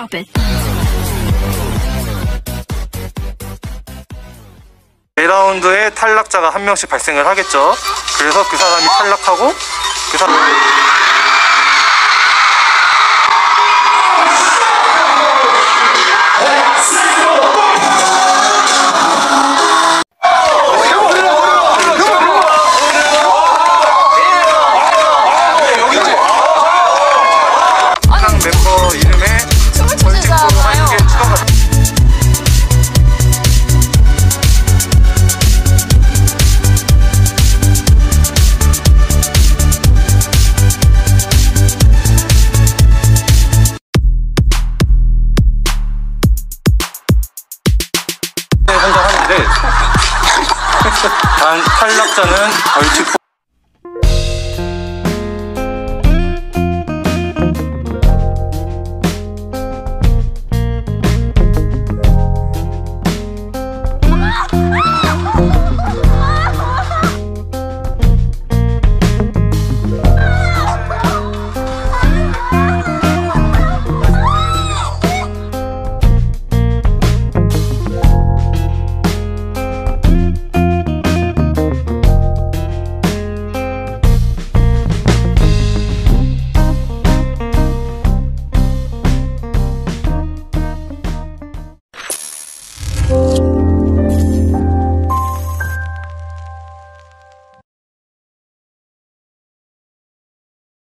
Stop it. 4라운드에 탈락자가 한 명씩 발생을 하겠죠. 그래서 그 사람이 탈락하고 그 사람 네. 단 탈락자는 벌칙